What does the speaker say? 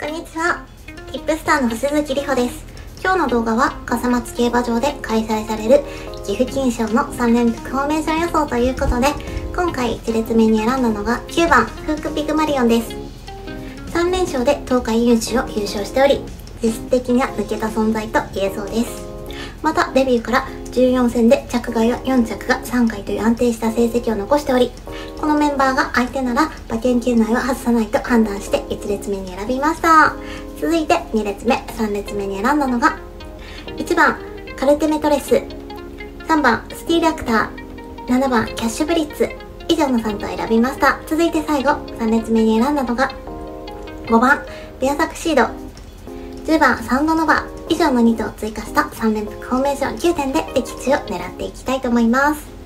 こんにちは。キップスターの星月里穂です。今日の動画は笠松競馬場で開催される岐阜金賞の3連複フォーメーション予想ということで、今回1列目に選んだのが9番フークピグマリオンです。3連勝で東海優勝を優勝しており、実質的には抜けた存在と言えそうです。またデビューから14戦で着外は4着が3回という安定した成績を残しており、このメンバーが相手なら馬券圏内は外さないと判断して1列目に選びました。続いて2列目、3列目に選んだのが、1番カルテメトレス、3番スティールアクター、7番キャッシュブリッツ、以上の3と選びました。続いて最後、3列目に選んだのが、5番ベアサクシード、10番サウンドノバ、以上の2と追加した3連複フォーメーション9点で的中を狙っていきたいと思います。